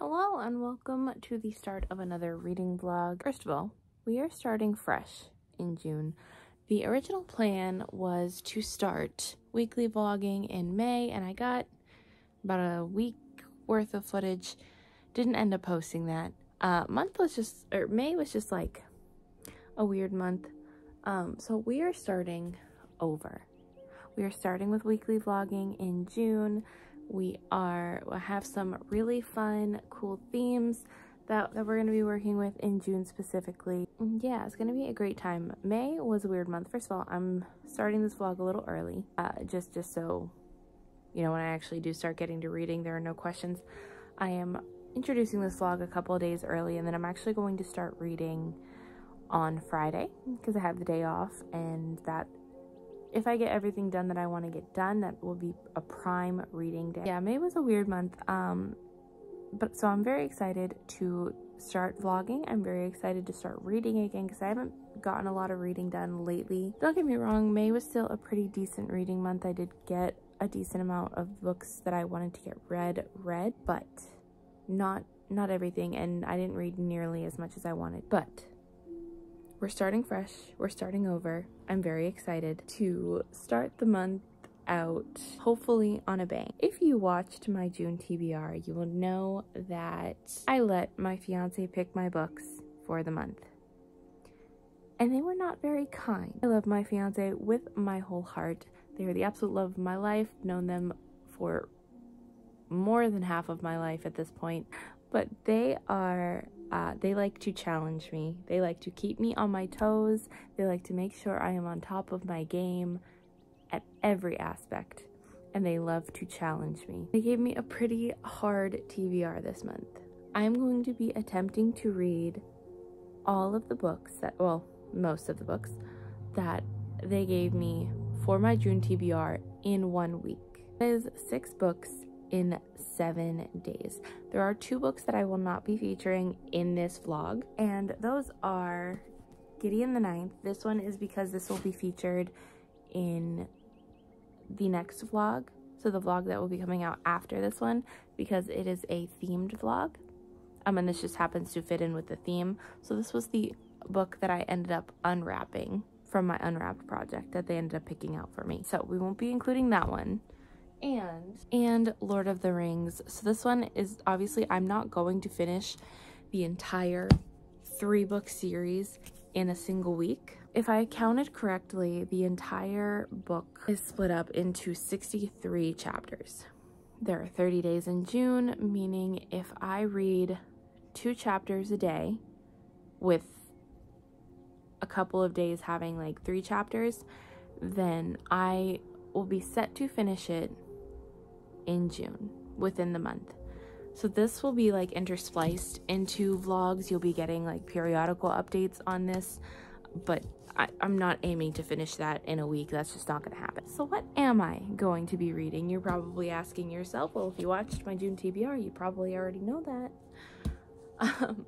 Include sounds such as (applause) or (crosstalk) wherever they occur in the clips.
Hello and welcome to the start of another reading vlog. First of all, we are starting fresh in June. The original plan was to start weekly vlogging in May and I got about a week worth of footage. Didn't end up posting that. Uh, month was just, or May was just like a weird month. Um, so we are starting over. We are starting with weekly vlogging in June we are have some really fun cool themes that, that we're going to be working with in june specifically. Yeah it's going to be a great time. May was a weird month. First of all i'm starting this vlog a little early uh, just just so you know when i actually do start getting to reading there are no questions. I am introducing this vlog a couple of days early and then i'm actually going to start reading on friday because i have the day off and that if I get everything done that I want to get done, that will be a prime reading day. Yeah, May was a weird month. Um, but so I'm very excited to start vlogging. I'm very excited to start reading again because I haven't gotten a lot of reading done lately. Don't get me wrong, May was still a pretty decent reading month. I did get a decent amount of books that I wanted to get read read, but not not everything and I didn't read nearly as much as I wanted. But we're starting fresh, we're starting over. I'm very excited to start the month out, hopefully on a bang. If you watched my June TBR, you will know that I let my fiance pick my books for the month. And they were not very kind. I love my fiance with my whole heart. They are the absolute love of my life, known them for more than half of my life at this point, but they are uh, they like to challenge me. They like to keep me on my toes. They like to make sure I am on top of my game at every aspect. And they love to challenge me. They gave me a pretty hard TBR this month. I'm going to be attempting to read all of the books that, well, most of the books that they gave me for my June TBR in one week. It is six books in seven days. There are two books that I will not be featuring in this vlog, and those are Gideon the Ninth. This one is because this will be featured in the next vlog. So the vlog that will be coming out after this one because it is a themed vlog. Um, and this just happens to fit in with the theme. So this was the book that I ended up unwrapping from my unwrapped project that they ended up picking out for me. So we won't be including that one and and Lord of the Rings. So this one is obviously I'm not going to finish the entire three book series in a single week. If I counted correctly, the entire book is split up into 63 chapters. There are 30 days in June, meaning if I read two chapters a day with a couple of days having like three chapters, then I will be set to finish it in June within the month. So this will be like interspliced into vlogs. You'll be getting like periodical updates on this, but I, am not aiming to finish that in a week. That's just not going to happen. So what am I going to be reading? You're probably asking yourself, well, if you watched my June TBR, you probably already know that. (laughs) Um,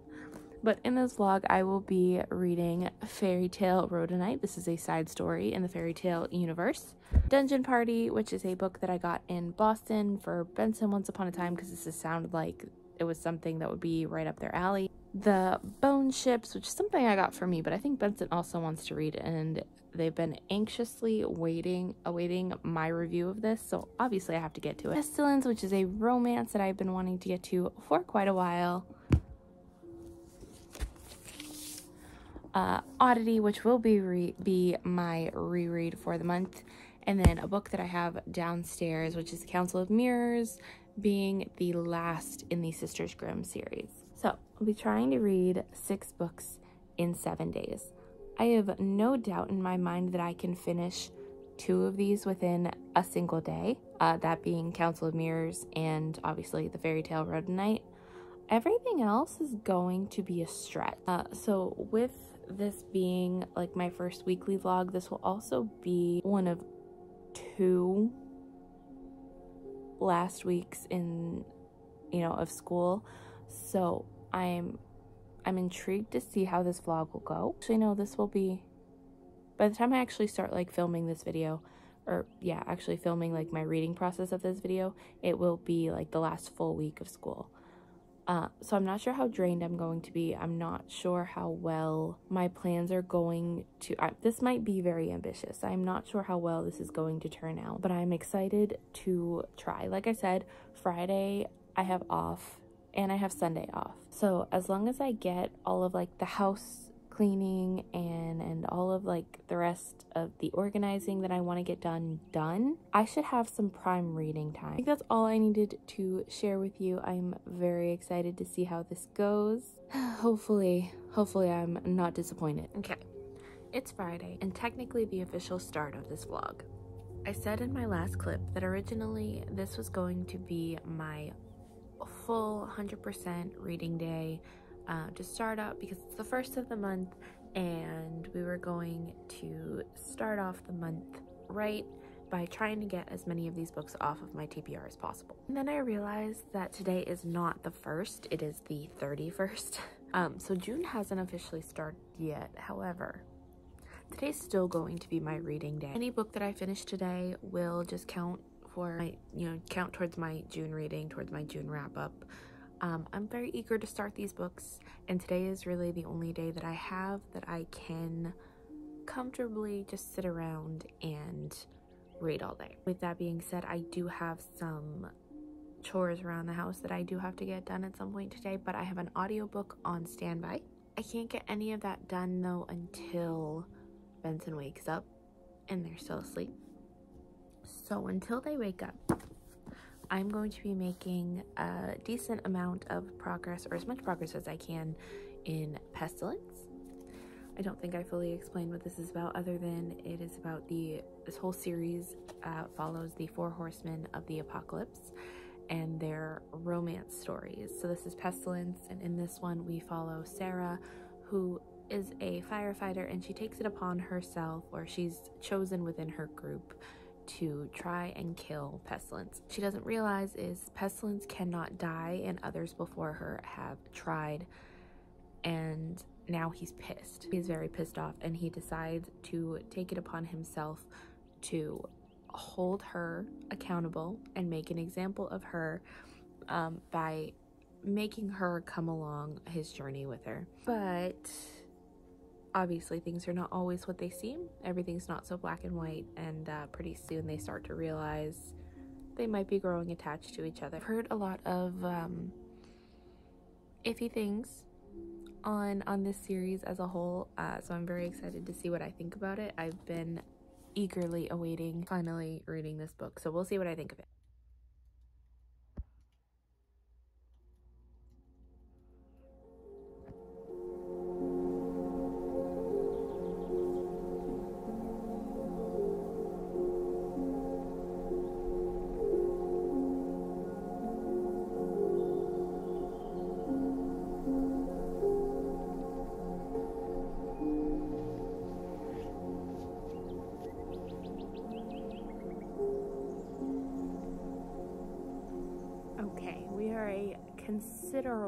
but in this vlog, I will be reading Fairy Tail Rhodonite. This is a side story in the Fairy Tail universe. Dungeon Party, which is a book that I got in Boston for Benson once upon a time because this sounded like it was something that would be right up their alley. The Bone Ships, which is something I got for me, but I think Benson also wants to read and they've been anxiously waiting, awaiting my review of this, so obviously I have to get to it. Pestilence, which is a romance that I've been wanting to get to for quite a while. Uh, Oddity, which will be be my reread for the month, and then a book that I have downstairs, which is Council of Mirrors, being the last in the Sisters Grimm series. So I'll be trying to read six books in seven days. I have no doubt in my mind that I can finish two of these within a single day, uh, that being Council of Mirrors and obviously the Fairy Tail Rhodonite. Everything else is going to be a stretch. Uh, so with this being like my first weekly vlog, this will also be one of two last weeks in you know of school. So I'm I'm intrigued to see how this vlog will go. Actually no, this will be by the time I actually start like filming this video or yeah, actually filming like my reading process of this video, it will be like the last full week of school. Uh, so I'm not sure how drained I'm going to be. I'm not sure how well my plans are going to. I, this might be very ambitious. I'm not sure how well this is going to turn out, but I'm excited to try. Like I said, Friday I have off and I have Sunday off. So as long as I get all of like the house cleaning and and all of like the rest of the organizing that I want to get done done, I should have some prime reading time. I think that's all I needed to share with you. I'm very excited to see how this goes. (sighs) hopefully, hopefully I'm not disappointed. Okay. It's Friday and technically the official start of this vlog. I said in my last clip that originally this was going to be my full 100% reading day uh, to start out because it's the first of the month and we were going to start off the month right by trying to get as many of these books off of my TBR as possible. And then I realized that today is not the first, it is the 31st. (laughs) Um, so June hasn't officially started yet. However, today's still going to be my reading day. Any book that I finish today will just count for my, you know, count towards my June reading, towards my June wrap up. Um, I'm very eager to start these books, and today is really the only day that I have that I can comfortably just sit around and read all day. With that being said, I do have some chores around the house that I do have to get done at some point today, but I have an audiobook on standby. I can't get any of that done though until Benson wakes up and they're still asleep. So until they wake up, I'm going to be making a decent amount of progress, or as much progress as I can, in Pestilence. I don't think I fully explained what this is about, other than it is about the this whole series uh, follows the four horsemen of the apocalypse and their romance stories. So this is Pestilence, and in this one we follow Sarah, who is a firefighter, and she takes it upon herself, or she's chosen within her group to try and kill Pestilence. She doesn't realize is Pestilence cannot die and others before her have tried and now he's pissed. He's very pissed off and he decides to take it upon himself to hold her accountable and make an example of her um, by making her come along his journey with her. But obviously things are not always what they seem. Everything's not so black and white, and uh, pretty soon they start to realize they might be growing attached to each other. I've heard a lot of um, iffy things on on this series as a whole, uh, so I'm very excited to see what I think about it. I've been eagerly awaiting finally reading this book, so we'll see what I think of it.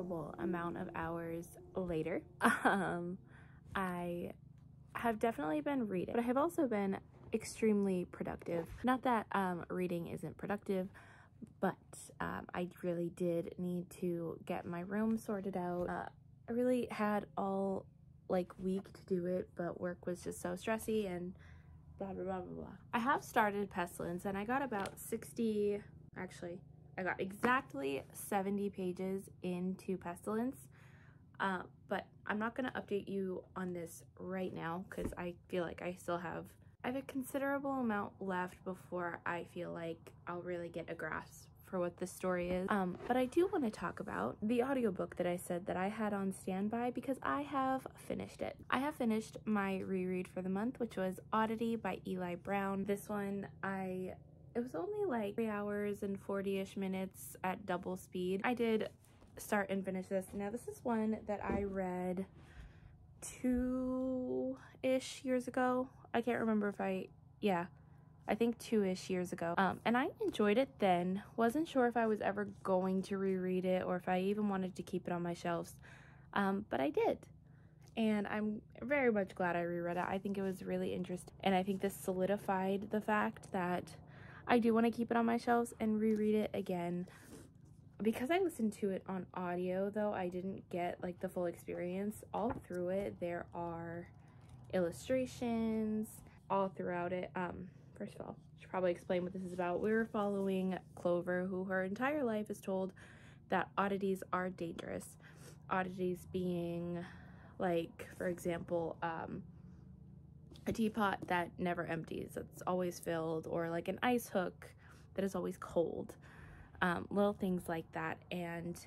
Considerable amount of hours later. (laughs) Um, I have definitely been reading, but I have also been extremely productive. Not that um, reading isn't productive, but um, I really did need to get my room sorted out. Uh, I really had all like week to do it, but work was just so stressy and blah, blah, blah, blah, blah. I have started Pestilence and I got about 60, actually, I got exactly 70 pages into Pestilence, uh, but I'm not going to update you on this right now because I feel like I still have I have a considerable amount left before I feel like I'll really get a grasp for what the story is. Um, but I do want to talk about the audiobook that I said that I had on standby because I have finished it. I have finished my reread for the month, which was Oddity by Eli Brown. This one I it was only like three hours and 40-ish minutes at double speed. I did start and finish this. Now this is one that I read two-ish years ago. I can't remember if I, yeah, I think two-ish years ago. Um, and I enjoyed it then. Wasn't sure if I was ever going to reread it or if I even wanted to keep it on my shelves. Um, but I did. And I'm very much glad I reread it. I think it was really interesting. And I think this solidified the fact that I do want to keep it on my shelves and reread it again because I listened to it on audio, though, I didn't get like the full experience. All through it, there are illustrations all throughout it. Um, first of all, I should probably explain what this is about. We were following Clover, who her entire life is told that oddities are dangerous. Oddities being like, for example, um, a teapot that never empties, that's always filled, or like an ice hook that is always cold. Um, little things like that. And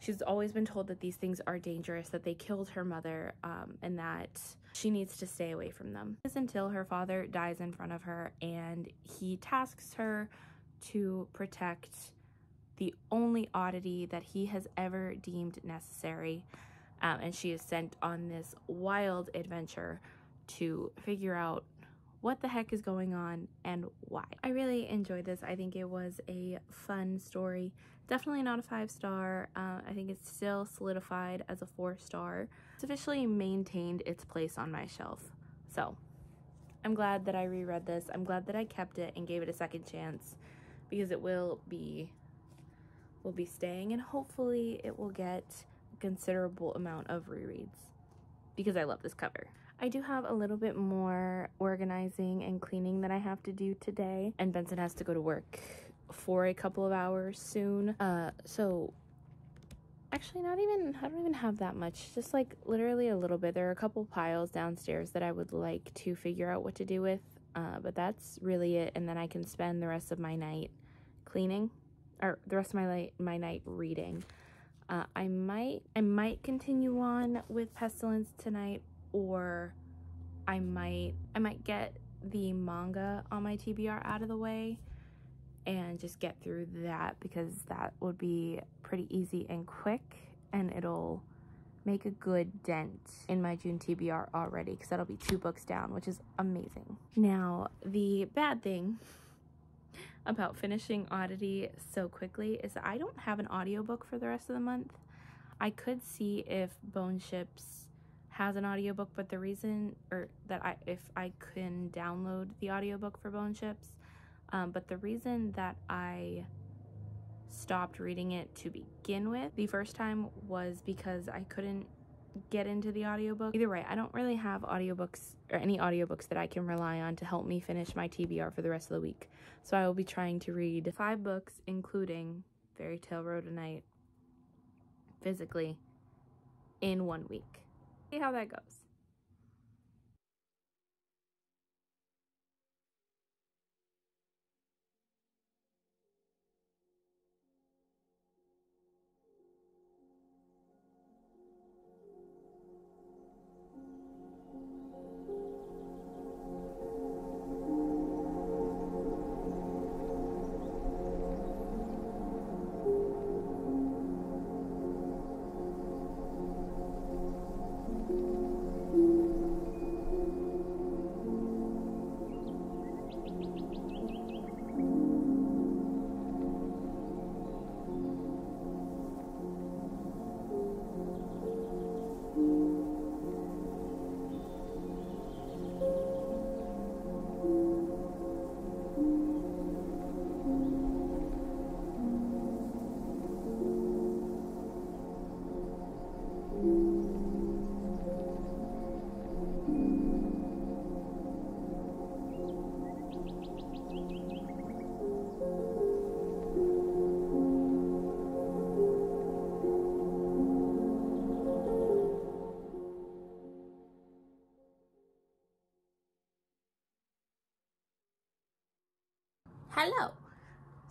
she's always been told that these things are dangerous, that they killed her mother, um, and that she needs to stay away from them. Until her father dies in front of her and he tasks her to protect the only oddity that he has ever deemed necessary. Um, and she is sent on this wild adventure to figure out what the heck is going on and why. I really enjoyed this. I think it was a fun story. Definitely not a five star. Uh, I think it's still solidified as a four star. It's officially maintained its place on my shelf. So I'm glad that I reread this. I'm glad that I kept it and gave it a second chance because it will be will be staying and hopefully it will get a considerable amount of rereads because I love this cover. I do have a little bit more organizing and cleaning that I have to do today and Benson has to go to work for a couple of hours soon. Uh, so actually not even, I don't even have that much, just like literally a little bit. There are a couple piles downstairs that I would like to figure out what to do with, uh, but that's really it. And then I can spend the rest of my night cleaning or the rest of my night, my night reading. Uh, I might, I might continue on with Pestilence tonight or I might I might get the manga on my TBR out of the way and just get through that because that would be pretty easy and quick and it'll make a good dent in my June TBR already because that'll be two books down, which is amazing. Now, the bad thing (laughs) about finishing Oddity so quickly is I don't have an audiobook for the rest of the month. I could see if Bone Ships has an audiobook, but the reason or that I if I can download the audiobook for Bone Ships, um, but the reason that I stopped reading it to begin with the first time was because I couldn't get into the audiobook. Either way, I don't really have audiobooks or any audiobooks that I can rely on to help me finish my TBR for the rest of the week. So I will be trying to read five books, including Fairy Tail Rhodonite, physically in one week see how that goes.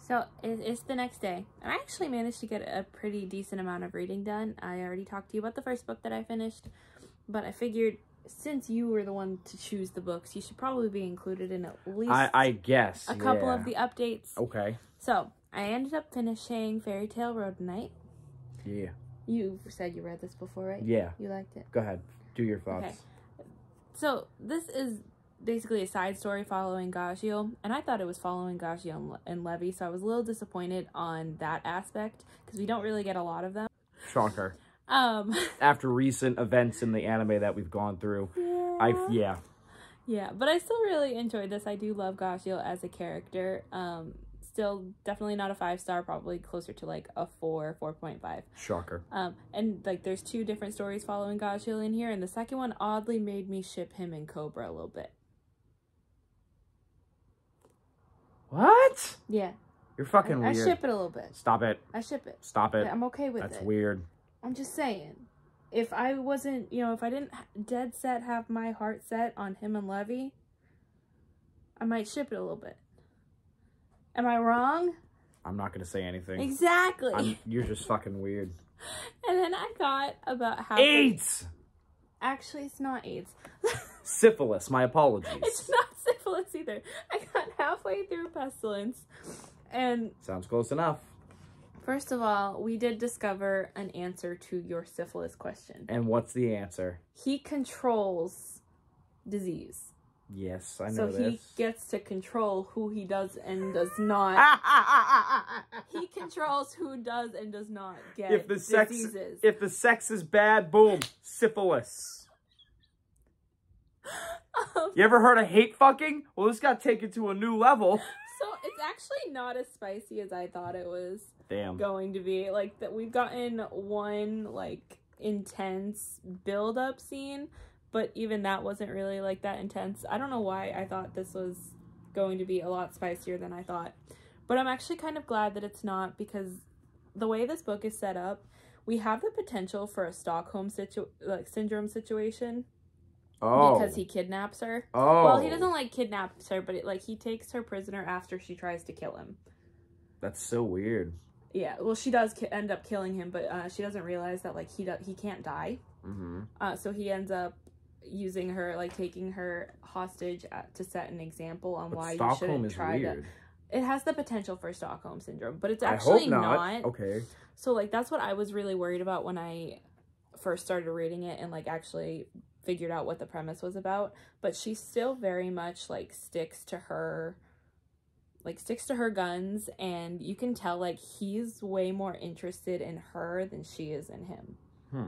So it's the next day, and I actually managed to get a pretty decent amount of reading done. I already talked to you about the first book that I finished, but I figured since you were the one to choose the books, you should probably be included in at least I, I guess a couple yeah. of the updates. Okay. So I ended up finishing Fairy Tail Rhodonite. Yeah. You said you read this before, right? Yeah. You liked it. Go ahead. Do your thoughts. Okay. So this is basically a side story following Gajeel, and I thought it was following Gajeel and Levy, so I was a little disappointed on that aspect because we don't really get a lot of them. Shocker. Um, (laughs) after recent events in the anime that we've gone through, yeah. I yeah, yeah, but I still really enjoyed this. I do love Gajeel as a character. Um, still definitely not a five star, probably closer to like a four, four point five. Shocker. Um, and like there's two different stories following God in here, and the second one oddly made me ship him and Cobra a little bit. What? Yeah, You're fucking I, I weird. ship it a little bit. Stop it. I ship it. Stop it. I'm okay with That's it. That's weird. I'm just saying. If I wasn't, you know, if I didn't dead set have my heart set on him and Levy, I might ship it a little bit. Am I wrong? I'm not gonna say anything. Exactly. I'm, you're just fucking weird. (laughs) And then I got about half. AIDS! Actually, it's not AIDS. (laughs) Syphilis. My apologies. it's not syphilis either. I got halfway through pestilence, and Sounds close enough. first of all, we did discover an answer to your syphilis question. And what's the answer? He controls disease. Yes, I know so he gets to control who he does and does not. (laughs) he controls who does and does not get if the sex diseases. if the sex is bad, boom, syphilis. (laughs) Um, You ever heard of hate fucking? Well, this got taken to a new level. (laughs) so it's actually not as spicy as I thought it was Damn. going to be. Like that, we've gotten one like intense build up scene, but even that wasn't really like that intense. I don't know why I thought this was going to be a lot spicier than I thought, but I'm actually kind of glad that it's not because the way this book is set up, we have the potential for a Stockholm situ like syndrome situation Oh. because he kidnaps her. Oh. Well, he doesn't like kidnaps her, but it, like he takes her prisoner after she tries to kill him. That's so weird. Yeah, well, she does ki- end up killing him, but uh, she doesn't realize that like he do- he can't die. Mm-hmm. Uh, so he ends up using her, like taking her hostage at, to set an example on But why you shouldn't is try weird. to. It has the potential for Stockholm syndrome, but it's actually not. not. Okay. So like that's what I was really worried about when I first started reading it and like actually figured out what the premise was about. But she still very much like sticks to her like sticks to her guns and you can tell like he's way more interested in her than she is in him. Hmm.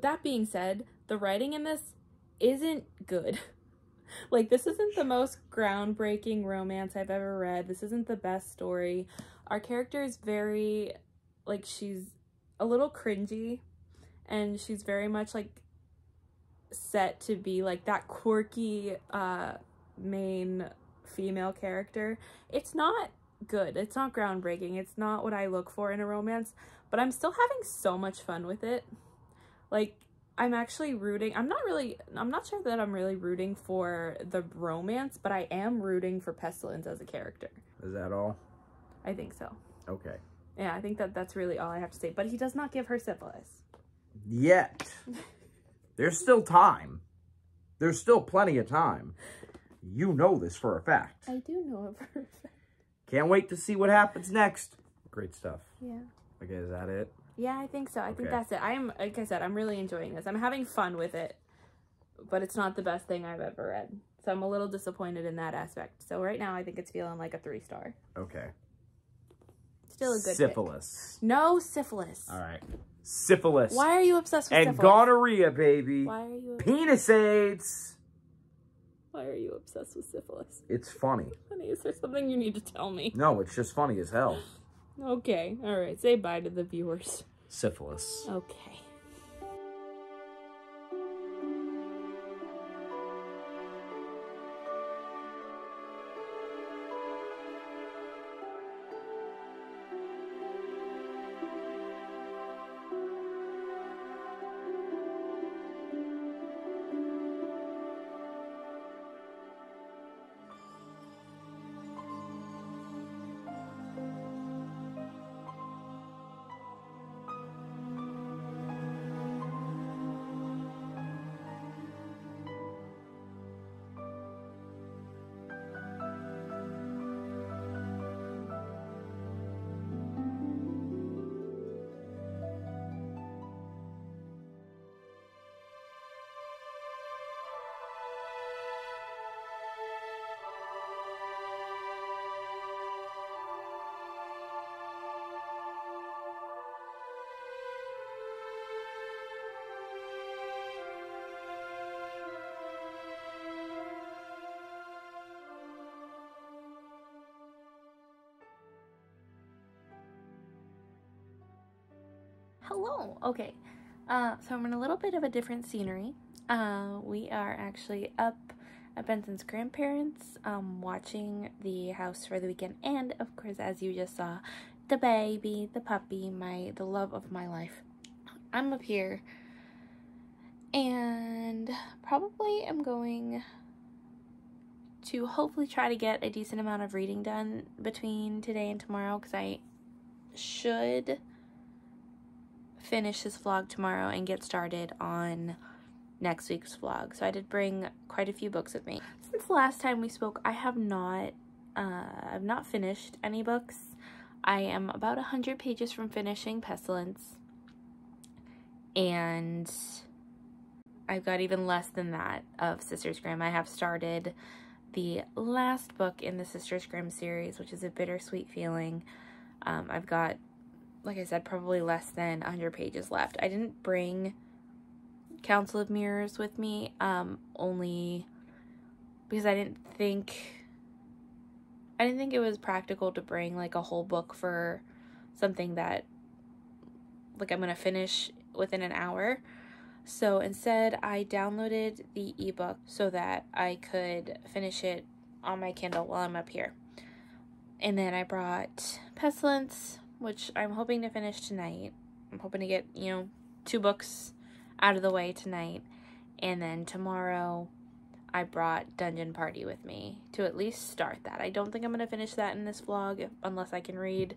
That being said, the writing in this isn't good. (laughs) like this isn't the most groundbreaking romance I've ever read. This isn't the best story. Our character is very like she's a little cringy and she's very much like set to be like that quirky uh main female character. It's not good. It's not groundbreaking. It's not what I look for in a romance, but I'm still having so much fun with it. Like I'm actually rooting. I'm not really I'm not sure that I'm really rooting for the romance, but I am rooting for Pestilence as a character. Is that all? I think so. Okay. Yeah, I think that that's really all I have to say. But he does not give her syphilis. Yet. (laughs) There's still time. There's still plenty of time. You know this for a fact. I do know it for a fact. Can't wait to see what happens next. Great stuff. Yeah. Okay, is that it? Yeah, I think so. I think that's it. I'm like I said, I'm really enjoying this. I'm having fun with it. But it's not the best thing I've ever read. So I'm a little disappointed in that aspect. So right now I think it's feeling like a three star. Okay. Still a good pick. Syphilis. No syphilis. All right. Syphilis. Why are you obsessed with syphilis? and syphilis? gonorrhea, baby. Why are you Penis AIDS. why are you obsessed with syphilis? It's funny. Honey, is there something you need to tell me? No, it's just funny as hell. Okay. All right. Say bye to the viewers. Syphilis. Okay. Hello. Okay, uh, so I'm in a little bit of a different scenery. Uh, we are actually up at Benson's grandparents, um, watching the house for the weekend, and of course, as you just saw, the baby, the puppy, my the love of my life. I'm up here, and probably am going to hopefully try to get a decent amount of reading done between today and tomorrow because I should finish this vlog tomorrow and get started on next week's vlog. So I did bring quite a few books with me. Since the last time we spoke, I have not, uh, I've not finished any books. I am about 100 pages from finishing Pestilence. And I've got even less than that of Sisters Grimm. I have started the last book in the Sisters Grimm series, which is A Bittersweet Feeling. Um, I've got, like I said, probably less than 100 pages left. I didn't bring Council of Mirrors with me, um, only because I didn't think, I didn't think it was practical to bring like a whole book for something that like I'm going to finish within an hour. So instead, I downloaded the ebook so that I could finish it on my Kindle while I'm up here. And then I brought Pestilence, which I'm hoping to finish tonight. I'm hoping to get, you know, two books out of the way tonight. And then tomorrow, I brought Dungeon Party with me to at least start that. I don't think I'm going to finish that in this vlog unless I can read,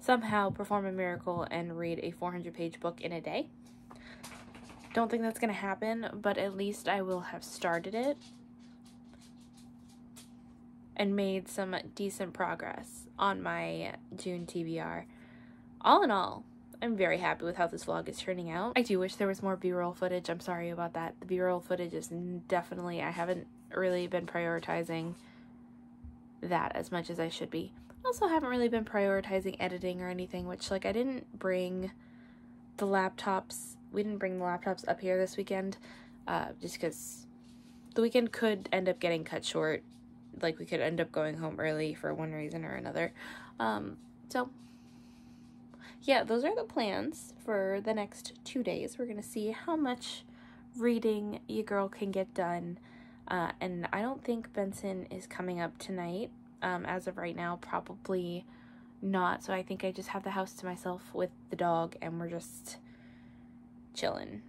somehow perform a miracle and read a 400 page book in a day. Don't think that's going to happen, but at least I will have started it and made some decent progress on my June TBR. All in all, I'm very happy with how this vlog is turning out. I do wish there was more b-roll footage. I'm sorry about that. The b-roll footage is definitely, I haven't really been prioritizing that as much as I should be. Also haven't really been prioritizing editing or anything, which like I didn't bring the laptops we didn't bring the laptops up here this weekend uh, just because the weekend could end up getting cut short. Like, we could end up going home early for one reason or another. Um, so, yeah, those are the plans for the next two days. We're going to see how much reading your girl can get done. Uh, and I don't think Benson is coming up tonight. Um, as of right now, probably not. So I think I just have the house to myself with the dog and we're just chilling.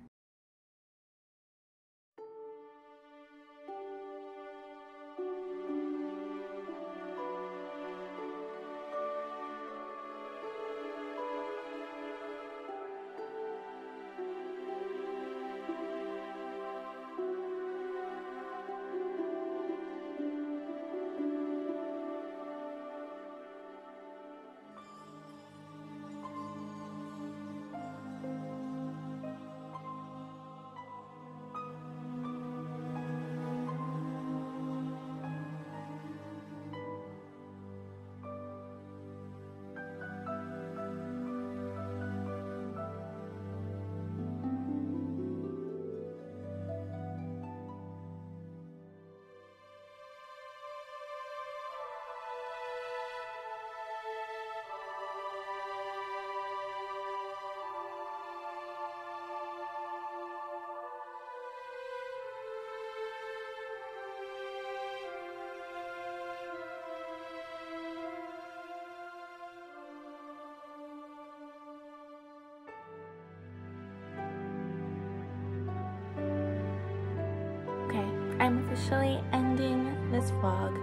Officially ending this vlog.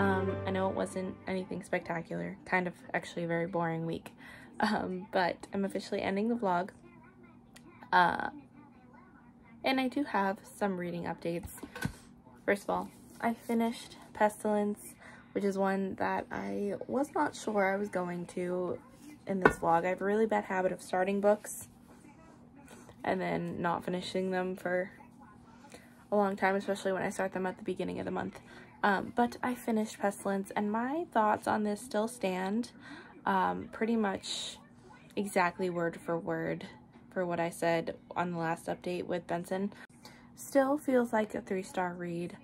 Um, I know it wasn't anything spectacular, kind of actually a very boring week, (laughs) um, but I'm officially ending the vlog. Uh, and I do have some reading updates. First of all, I finished Pestilence, which is one that I was not sure I was going to in this vlog. I have a really bad habit of starting books and then not finishing them for a long time, especially when I start them at the beginning of the month. Um, but I finished Pestilence, and my thoughts on this still stand um, pretty much exactly word for word for what I said on the last update with Benson. Still feels like a three-star read.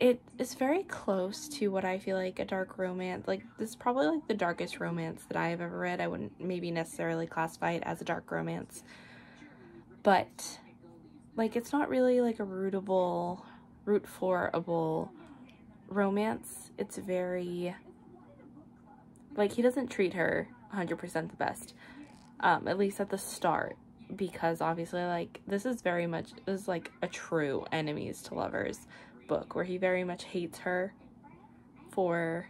it is very close to what I feel like a dark romance. Like this is probably like the darkest romance that I have ever read. I wouldn't maybe necessarily classify it as a dark romance, but like it's not really like a rootable, root forable romance. It's very like he doesn't treat her 100% the best. Um, at least at the start because obviously like this is very much is like a true enemies to lovers book where he very much hates her for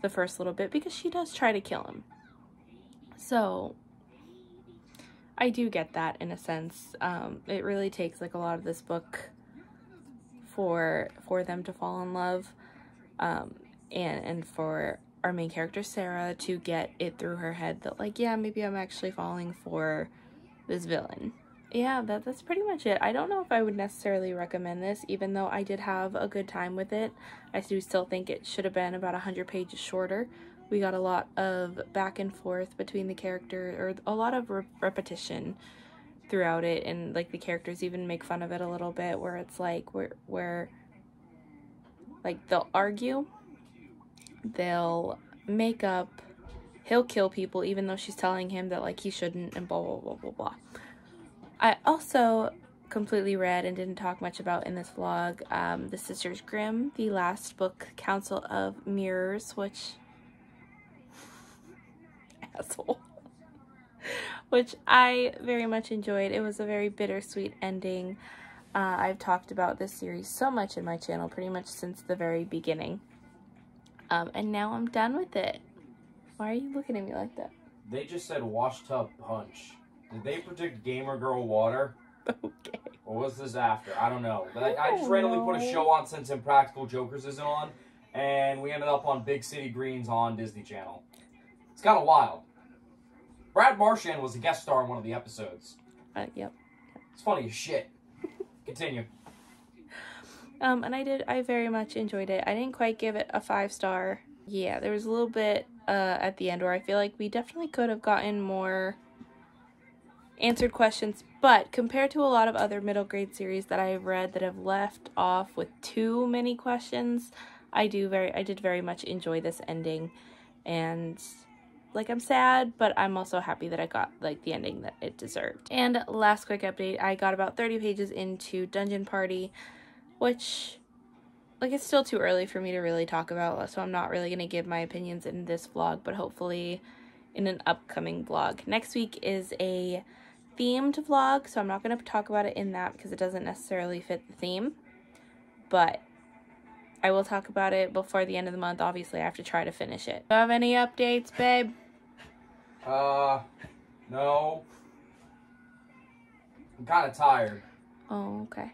the first little bit because she does try to kill him. So I do get that in a sense. Um, it really takes like a lot of this book for for them to fall in love, um, and and for our main character Sarah to get it through her head that like yeah maybe I'm actually falling for this villain yeah, that, that's pretty much it. I don't know if I would necessarily recommend this, even though I did have a good time with it. I do still think it should have been about 100 pages shorter. We got a lot of back and forth between the character, or a lot of re repetition throughout it, and like the characters even make fun of it a little bit, where it's like, where, where like they'll argue, they'll make up, he'll kill people even though she's telling him that like he shouldn't, and blah, blah, blah, blah, blah. I also completely read and didn't talk much about in this vlog um, The Sisters Grimm, the last book, Council of Mirrors, which... asshole. (laughs) which I very much enjoyed. It was a very bittersweet ending. Uh, I've talked about this series so much in my channel, pretty much since the very beginning. Um, and now I'm done with it. Why are you looking at me like that? They just said wash tub punch. Did they predict Gamer Girl Water? (laughs) Okay. Or was this after? I don't know. But I, I just randomly put a show on since Impractical Jokers isn't on, and we ended up on Big City Greens on Disney Channel. It's kind of wild. Brad Marchand was a guest star in one of the episodes. Uh, yep. It's funny as shit. Continue. Um, and I did, I very much enjoyed it. I didn't quite give it a five star. Yeah, there was a little bit uh, at the end where I feel like we definitely could have gotten more answered questions, but compared to a lot of other middle grade series that I've read that have left off with too many questions, I do very I did very much enjoy this ending and like I'm sad, but I'm also happy that I got like the ending that it deserved. And last quick update, I got about 30 pages into Dungeon Party, which like it's still too early for me to really talk about, so I'm not really going to give my opinions in this vlog, but hopefully in an upcoming vlog. Next week is a themed vlog, so I'm not going to talk about it in that because it doesn't necessarily fit the theme. But I will talk about it before the end of the month. Obviously, I have to try to finish it. Do you have any updates, babe? Uh, no. I'm kind of tired. Oh, okay.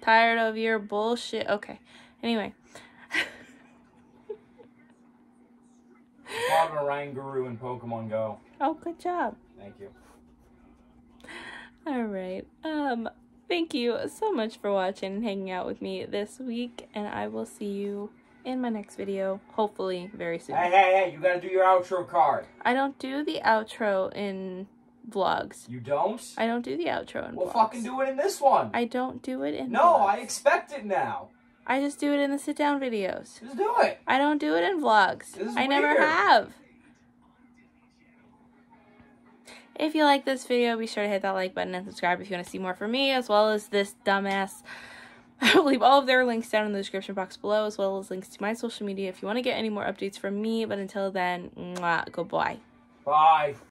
Tired of your bullshit. Okay. Anyway. Bought an Oranguru in Pokemon Go. Oh, good job. Thank you. All right. Um, thank you so much for watching and hanging out with me this week, and I will see you in my next video, hopefully very soon. Hey, hey, hey, you gotta do your outro card. I don't do the outro in vlogs. You don't? I don't do the outro in well, vlogs. fucking do it in this one. I don't do it in No, vlogs. I expect it now. I just do it in the sit down videos. Just do it. I don't do it in vlogs. I never have. If you like this video, be sure to hit that like button and subscribe if you want to see more from me, as well as this dumbass. (laughs) I will leave all of their links down in the description box below, as well as links to my social media if you want to get any more updates from me. But until then, mwah, goodbye. Bye.